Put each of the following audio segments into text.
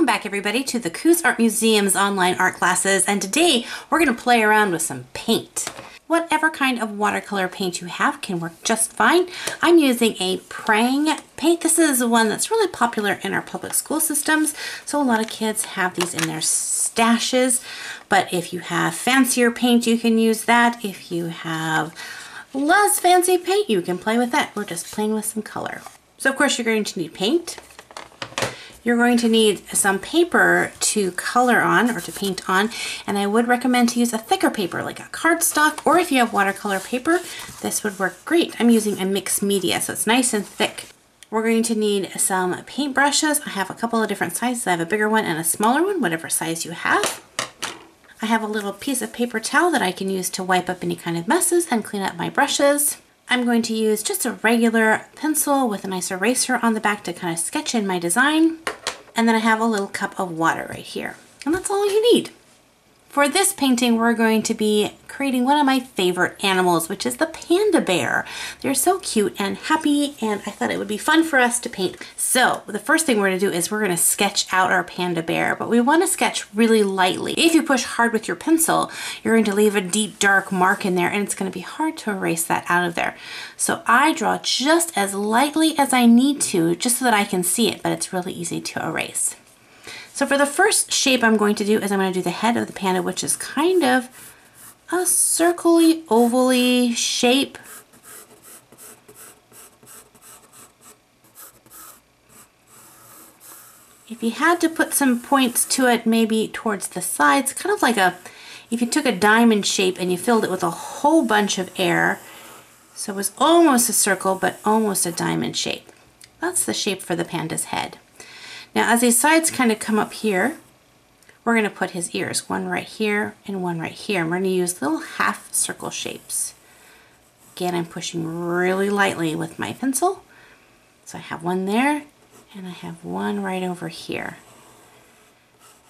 Welcome back everybody to the Coos Art Museum's online art classes and today we're going to play around with some paint. Whatever kind of watercolor paint you have can work just fine. I'm using a Prang paint. This is one that's really popular in our public school systems so a lot of kids have these in their stashes but if you have fancier paint you can use that. If you have less fancy paint you can play with that. We're just playing with some color. So of course you're going to need paint you're going to need some paper to color on or to paint on and I would recommend to use a thicker paper like a cardstock or if you have watercolor paper this would work great. I'm using a mixed media so it's nice and thick. We're going to need some paint brushes. I have a couple of different sizes. I have a bigger one and a smaller one, whatever size you have. I have a little piece of paper towel that I can use to wipe up any kind of messes and clean up my brushes. I'm going to use just a regular pencil with a nice eraser on the back to kind of sketch in my design. And then I have a little cup of water right here. And that's all you need. For this painting, we're going to be creating one of my favorite animals, which is the panda bear. They're so cute and happy, and I thought it would be fun for us to paint. So the first thing we're gonna do is we're gonna sketch out our panda bear, but we wanna sketch really lightly. If you push hard with your pencil, you're going to leave a deep, dark mark in there, and it's gonna be hard to erase that out of there. So I draw just as lightly as I need to, just so that I can see it, but it's really easy to erase. So for the first shape I'm going to do is I'm going to do the head of the panda, which is kind of a circly, ovally shape. If you had to put some points to it, maybe towards the sides, kind of like a, if you took a diamond shape and you filled it with a whole bunch of air, so it was almost a circle, but almost a diamond shape. That's the shape for the panda's head. Now as these sides kind of come up here, we're going to put his ears, one right here and one right here. And we're going to use little half circle shapes. Again, I'm pushing really lightly with my pencil. So I have one there and I have one right over here.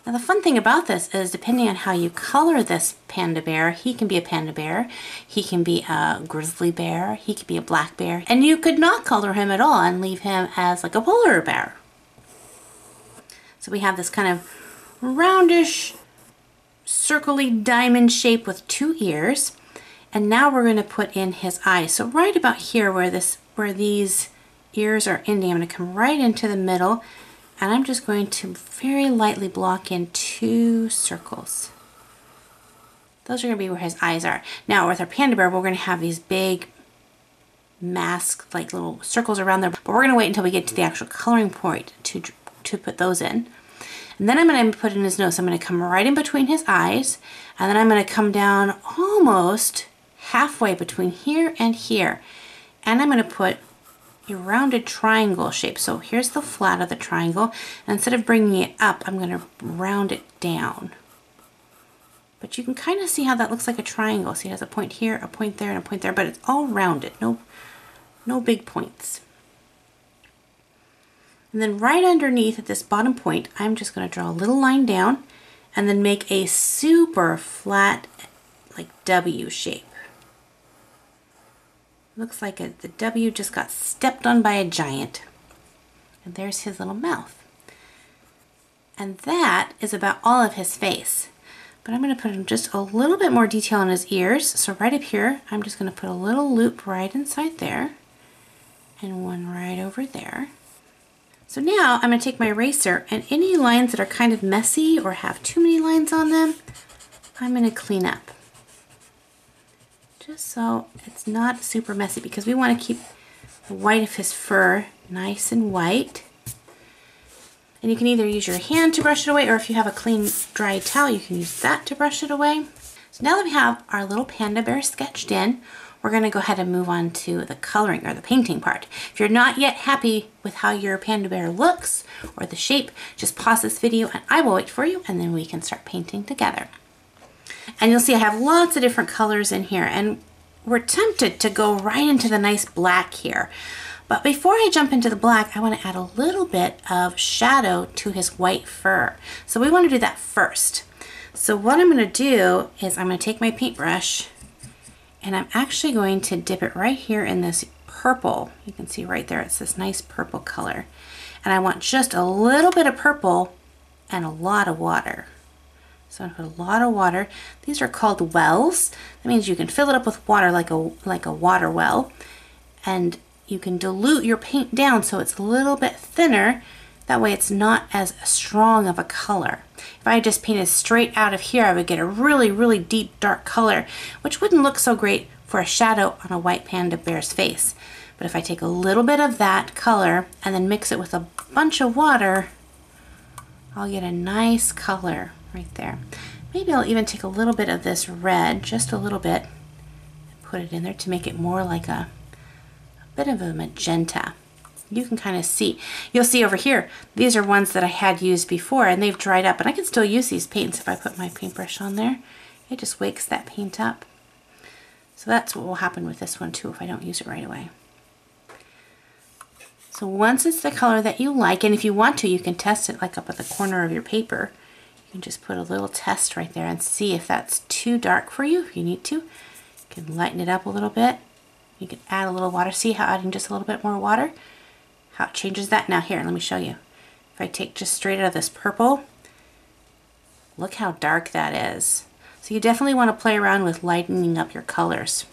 Now the fun thing about this is depending on how you color this panda bear, he can be a panda bear, he can be a grizzly bear, he could be a black bear, and you could not color him at all and leave him as like a polar bear. We have this kind of roundish, circly diamond shape with two ears. And now we're going to put in his eyes. So right about here where this, where these ears are ending, I'm going to come right into the middle and I'm just going to very lightly block in two circles. Those are going to be where his eyes are. Now with our panda bear, we're going to have these big mask like little circles around there, but we're going to wait until we get to the actual coloring point to to put those in. And then I'm going to put in his nose. I'm going to come right in between his eyes. And then I'm going to come down almost halfway between here and here. And I'm going to put a rounded triangle shape. So here's the flat of the triangle. And instead of bringing it up, I'm going to round it down. But you can kind of see how that looks like a triangle. See, it has a point here, a point there, and a point there, but it's all rounded. No, no big points. And then right underneath at this bottom point, I'm just going to draw a little line down and then make a super flat like W shape. Looks like a, the W just got stepped on by a giant. And there's his little mouth. And that is about all of his face. But I'm going to put him just a little bit more detail on his ears. So right up here, I'm just going to put a little loop right inside there. And one right over there. So now I'm going to take my eraser and any lines that are kind of messy or have too many lines on them, I'm going to clean up. Just so it's not super messy because we want to keep the white of his fur nice and white. And you can either use your hand to brush it away or if you have a clean dry towel, you can use that to brush it away. So now that we have our little panda bear sketched in, we're going to go ahead and move on to the coloring or the painting part. If you're not yet happy with how your panda bear looks or the shape, just pause this video and I will wait for you and then we can start painting together. And you'll see I have lots of different colors in here and we're tempted to go right into the nice black here. But before I jump into the black, I want to add a little bit of shadow to his white fur. So we want to do that first. So what I'm going to do is I'm going to take my paintbrush and I'm actually going to dip it right here in this purple. You can see right there, it's this nice purple color. And I want just a little bit of purple and a lot of water. So I'm gonna put a lot of water. These are called wells. That means you can fill it up with water like a like a water well. And you can dilute your paint down so it's a little bit thinner. That way it's not as strong of a color. If I just painted straight out of here, I would get a really, really deep dark color, which wouldn't look so great for a shadow on a white panda bear's face. But if I take a little bit of that color and then mix it with a bunch of water, I'll get a nice color right there. Maybe I'll even take a little bit of this red, just a little bit, and put it in there to make it more like a, a bit of a magenta. You can kind of see. You'll see over here, these are ones that I had used before and they've dried up and I can still use these paints if I put my paintbrush on there. It just wakes that paint up. So that's what will happen with this one too if I don't use it right away. So once it's the color that you like, and if you want to, you can test it like up at the corner of your paper. You can just put a little test right there and see if that's too dark for you, if you need to. You can lighten it up a little bit. You can add a little water. See how adding just a little bit more water, how it changes that? Now here, let me show you. If I take just straight out of this purple, look how dark that is. So you definitely want to play around with lightening up your colors.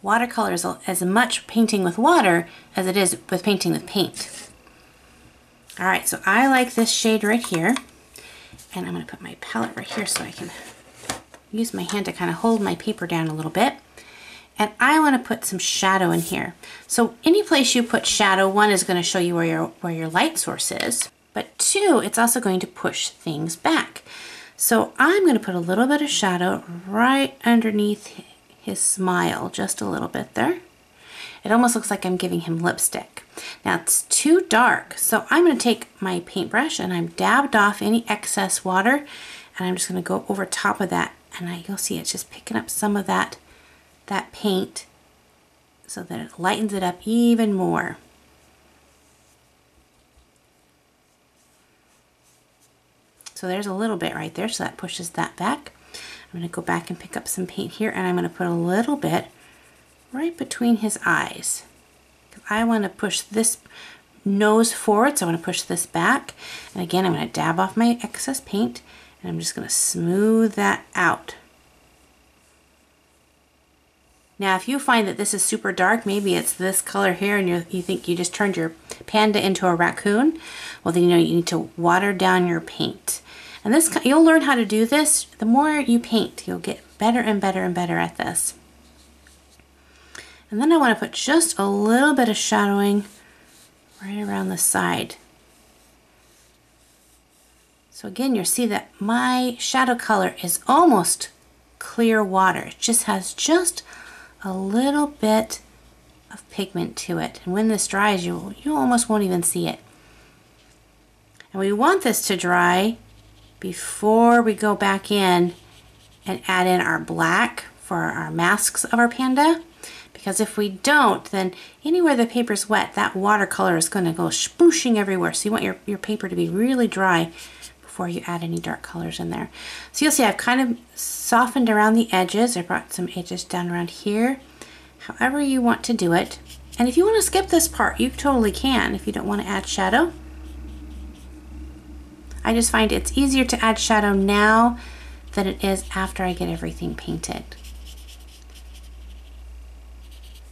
Watercolor is as much painting with water as it is with painting with paint. All right, so I like this shade right here. And I'm going to put my palette right here so I can use my hand to kind of hold my paper down a little bit. And I want to put some shadow in here. So any place you put shadow, one is going to show you where your, where your light source is. But two, it's also going to push things back. So I'm going to put a little bit of shadow right underneath his smile, just a little bit there. It almost looks like I'm giving him lipstick. Now it's too dark, so I'm going to take my paintbrush and I'm dabbed off any excess water and I'm just going to go over top of that and I, you'll see it's just picking up some of that, that paint so that it lightens it up even more. So there's a little bit right there, so that pushes that back. I'm going to go back and pick up some paint here and I'm going to put a little bit right between his eyes. I want to push this nose forward, so I want to push this back. And again, I'm going to dab off my excess paint and I'm just going to smooth that out. Now, if you find that this is super dark, maybe it's this color here and you you think you just turned your panda into a raccoon, well then you know you need to water down your paint. And this, you'll learn how to do this. The more you paint, you'll get better and better and better at this. And then I want to put just a little bit of shadowing right around the side. So again, you'll see that my shadow color is almost clear water. It just has just a little bit of pigment to it. And when this dries, you, you almost won't even see it. And we want this to dry before we go back in and add in our black for our masks of our panda. Because if we don't, then anywhere the paper's wet, that watercolor is going to go spooshing everywhere. So you want your, your paper to be really dry before you add any dark colors in there. So you'll see I've kind of softened around the edges. I brought some edges down around here. However you want to do it. And if you want to skip this part, you totally can if you don't want to add shadow. I just find it's easier to add shadow now than it is after I get everything painted.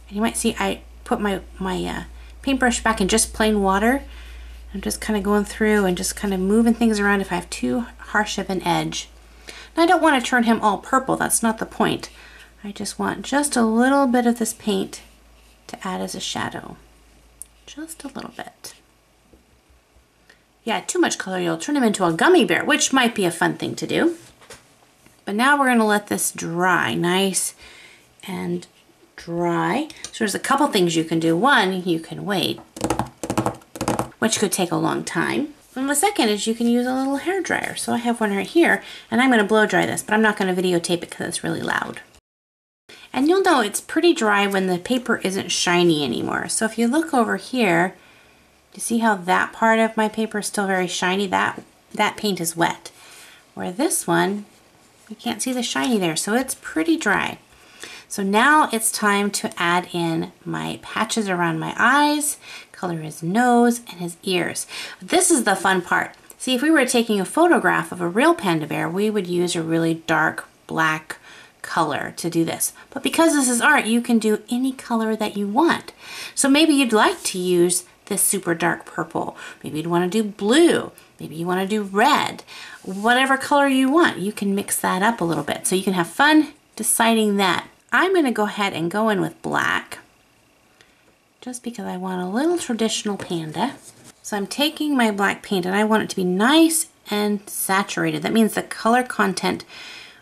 And you might see I put my, my uh, paintbrush back in just plain water. I'm just kind of going through and just kind of moving things around if I have too harsh of an edge. I don't want to turn him all purple, that's not the point. I just want just a little bit of this paint to add as a shadow. Just a little bit yeah, too much color, you'll turn him into a gummy bear, which might be a fun thing to do. But now we're gonna let this dry nice and dry. So there's a couple things you can do. One, you can wait, which could take a long time. And the second is you can use a little hair dryer. So I have one right here, and I'm gonna blow dry this, but I'm not gonna videotape it because it's really loud. And you'll know it's pretty dry when the paper isn't shiny anymore. So if you look over here, you see how that part of my paper is still very shiny? That, that paint is wet. Where this one, you can't see the shiny there, so it's pretty dry. So now it's time to add in my patches around my eyes, color his nose and his ears. This is the fun part. See, if we were taking a photograph of a real panda bear, we would use a really dark black color to do this. But because this is art, you can do any color that you want. So maybe you'd like to use this super dark purple. Maybe you'd want to do blue. Maybe you want to do red. Whatever color you want, you can mix that up a little bit. So you can have fun deciding that. I'm going to go ahead and go in with black just because I want a little traditional panda. So I'm taking my black paint and I want it to be nice and saturated. That means the color content,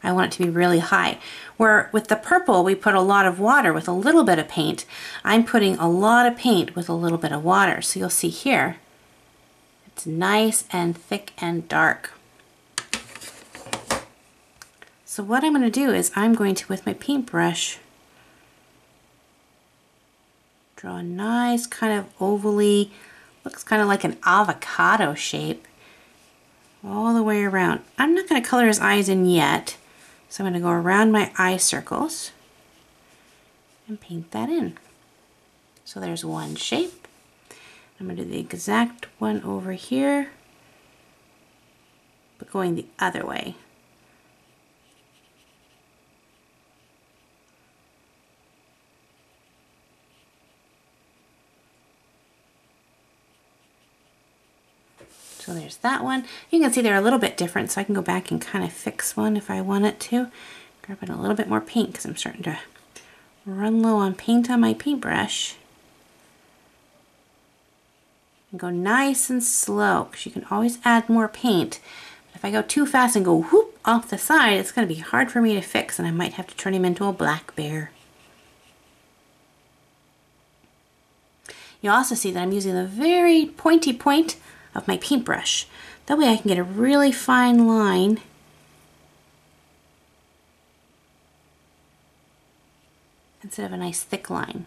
I want it to be really high. Where with the purple, we put a lot of water with a little bit of paint. I'm putting a lot of paint with a little bit of water. So you'll see here, it's nice and thick and dark. So what I'm going to do is I'm going to, with my paintbrush, draw a nice kind of ovally, looks kind of like an avocado shape all the way around. I'm not going to color his eyes in yet, so I'm going to go around my eye circles and paint that in. So there's one shape. I'm going to do the exact one over here, but going the other way. So there's that one. You can see they're a little bit different, so I can go back and kind of fix one if I want it to. Grabbing a little bit more paint because I'm starting to run low on paint on my paintbrush. And go nice and slow because you can always add more paint. But if I go too fast and go whoop off the side, it's going to be hard for me to fix and I might have to turn him into a black bear. You'll also see that I'm using the very pointy point of my paintbrush. That way I can get a really fine line instead of a nice thick line.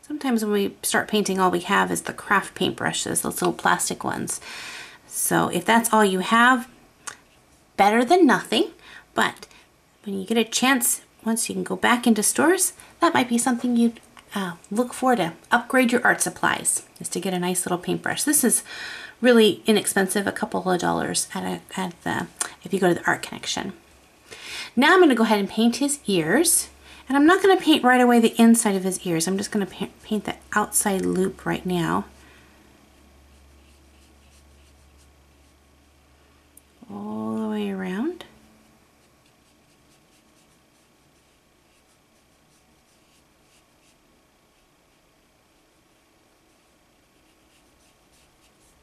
Sometimes when we start painting, all we have is the craft paintbrushes, those little plastic ones. So if that's all you have, better than nothing. But when you get a chance, once you can go back into stores, that might be something you'd uh, look for to upgrade your art supplies, is to get a nice little paintbrush. This is really inexpensive, a couple of dollars at, a, at the, if you go to the Art Connection. Now I'm going to go ahead and paint his ears. And I'm not going to paint right away the inside of his ears. I'm just going to paint the outside loop right now. All the way around.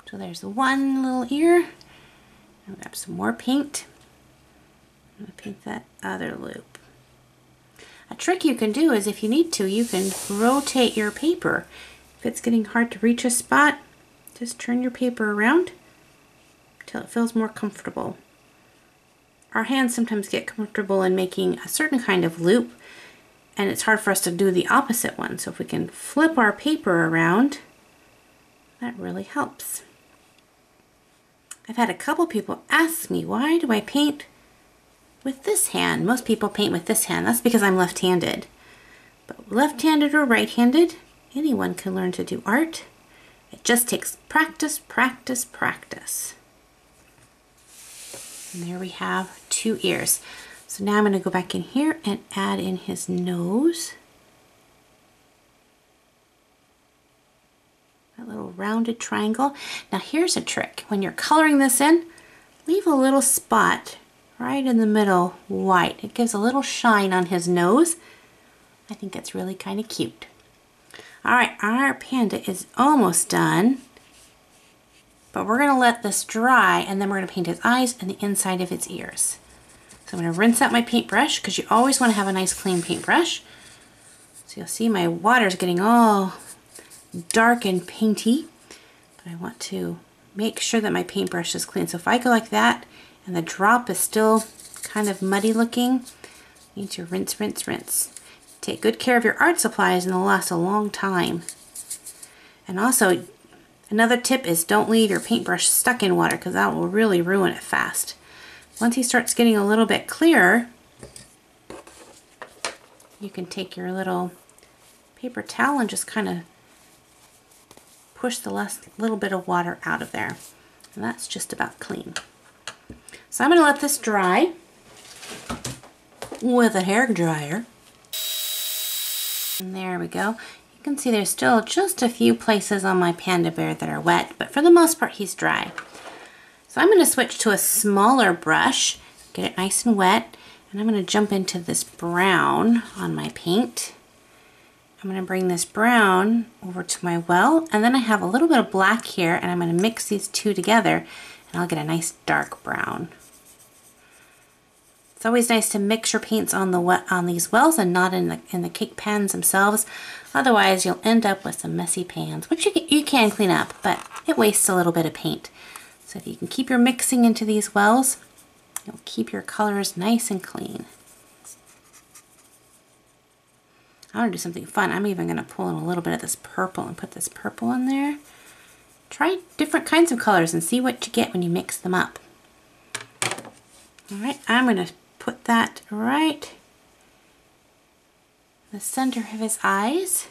So there's one little ear. I'll grab some more paint. I'm going to paint that other loop. A trick you can do is if you need to, you can rotate your paper. If it's getting hard to reach a spot, just turn your paper around until it feels more comfortable. Our hands sometimes get comfortable in making a certain kind of loop and it's hard for us to do the opposite one. So if we can flip our paper around, that really helps. I've had a couple people ask me, why do I paint with this hand? Most people paint with this hand. That's because I'm left-handed. But left-handed or right-handed, anyone can learn to do art. It just takes practice, practice, practice. And there we have two ears. So now I'm going to go back in here and add in his nose. That little rounded triangle. Now here's a trick. When you're coloring this in, leave a little spot right in the middle white. It gives a little shine on his nose. I think that's really kind of cute. All right, our panda is almost done. But we're going to let this dry and then we're to paint his eyes and the inside of its ears. So I'm to rinse out my paintbrush because you always want to have a nice clean paintbrush. So you'll see my water's getting all dark and painty, but I want to make sure that my paintbrush is clean. So if I go like that and the drop is still kind of muddy looking, you need to rinse, rinse, rinse. Take good care of your art supplies and they'll last a long time. And also, another tip is don't leave your paintbrush stuck in water because that will really ruin it fast. Once he starts getting a little bit clearer, you can take your little paper towel and just kind of push the last little bit of water out of there. And that's just about clean. So I'm going to let this dry with a hair dryer. And there we go. You can see there's still just a few places on my panda bear that are wet, but for the most part he's dry. So I'm going to switch to a smaller brush, get it nice and wet, and I'm going to jump into this brown on my paint. I'm going to bring this brown over to my well, and then I have a little bit of black here, and I'm going to mix these two together, and I'll get a nice dark brown. It's always nice to mix your paints on the on these wells and not in the in the cake pans themselves. Otherwise, you'll end up with some messy pans, which you can, you can clean up, but it wastes a little bit of paint. So if you can keep your mixing into these wells, you'll keep your colors nice and clean. I want to do something fun. I'm even going to pull in a little bit of this purple and put this purple in there. Try different kinds of colors and see what you get when you mix them up. All right, I'm going to put that right the center of his eyes.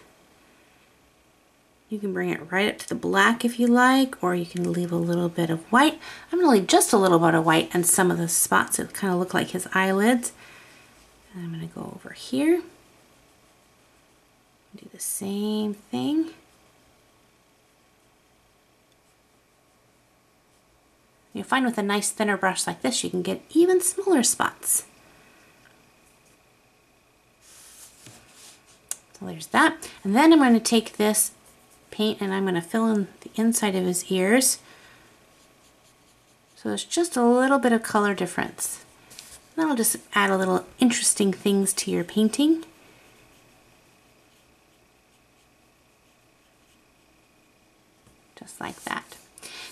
You can bring it right up to the black if you like, or you can leave a little bit of white. I'm going to leave just a little bit of white and some of the spots that kind of look like his eyelids. And I'm going to go over here. Do the same thing. You'll find with a nice thinner brush like this, you can get even smaller spots. So there's that. And then I'm going to take this paint and I'm going to fill in the inside of his ears. So there's just a little bit of color difference. That'll just add a little interesting things to your painting. Just like that.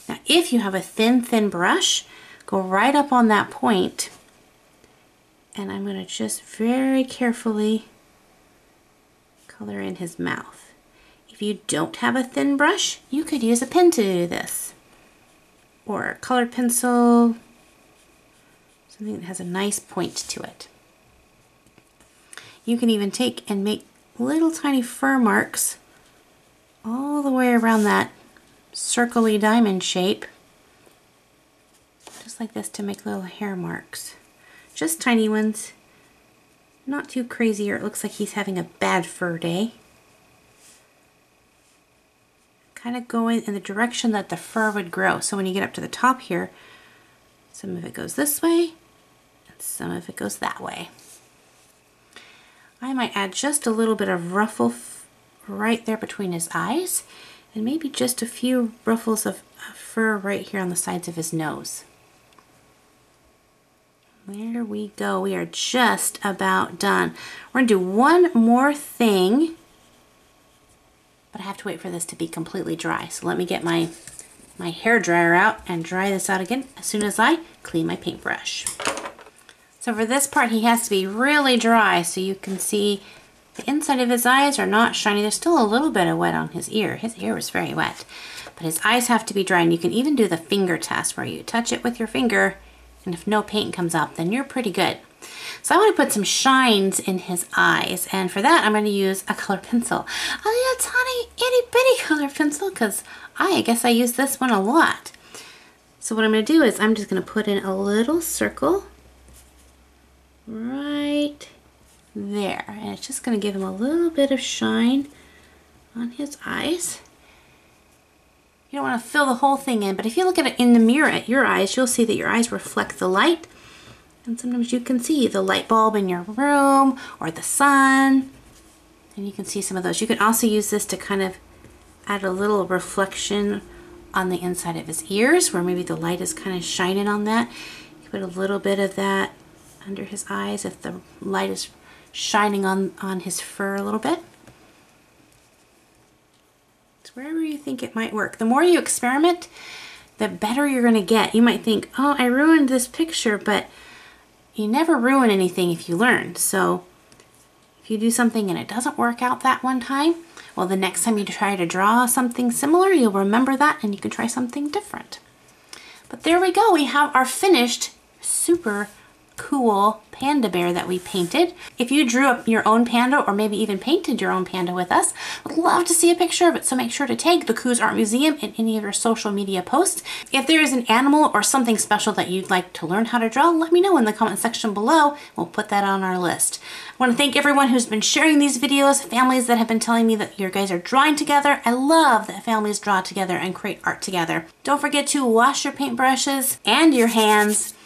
Now if you have a thin, thin brush, go right up on that point and I'm going to just very carefully color in his mouth. If you don't have a thin brush, you could use a pen to do this. Or a colored pencil, something that has a nice point to it. You can even take and make little tiny fur marks all the way around that circly diamond shape. Just like this to make little hair marks. Just tiny ones. Not too crazy or it looks like he's having a bad fur day. Kind of going in the direction that the fur would grow. So when you get up to the top here, some of it goes this way and some of it goes that way. I might add just a little bit of ruffle right there between his eyes and maybe just a few ruffles of fur right here on the sides of his nose. There we go. We are just about done. We're going to do one more thing, but I have to wait for this to be completely dry. So let me get my, my hair dryer out and dry this out again as soon as I clean my paintbrush. So for this part, he has to be really dry so you can see the inside of his eyes are not shiny. There's still a little bit of wet on his ear. His ear was very wet, but his eyes have to be dry. And you can even do the finger test where you touch it with your finger and if no paint comes up, then you're pretty good. So I want to put some shines in his eyes. And for that, I'm going to use a color pencil. A tiny itty bitty color pencil because I guess I use this one a lot. So what I'm going to do is I'm just going to put in a little circle right there. And it's just going to give him a little bit of shine on his eyes. You don't want to fill the whole thing in, but if you look at it in the mirror at your eyes, you'll see that your eyes reflect the light. And sometimes you can see the light bulb in your room or the sun. And you can see some of those. You can also use this to kind of add a little reflection on the inside of his ears where maybe the light is kind of shining on that. You put a little bit of that under his eyes if the light is shining on, on his fur a little bit It's wherever you think it might work. The more you experiment, the better you're going to get. You might think, oh, I ruined this picture, but you never ruin anything if you learn. So if you do something and it doesn't work out that one time, well, the next time you try to draw something similar, you'll remember that and you can try something different. But there we go. We have our finished super cool panda bear that we painted. If you drew up your own panda or maybe even painted your own panda with us, I'd love to see a picture of it. So make sure to tag the Coos Art Museum in any of your social media posts. If there is an animal or something special that you'd like to learn how to draw, let me know in the comment section below. We'll put that on our list. I want to thank everyone who's been sharing these videos, families that have been telling me that your guys are drawing together. I love that families draw together and create art together. Don't forget to wash your paintbrushes and your hands,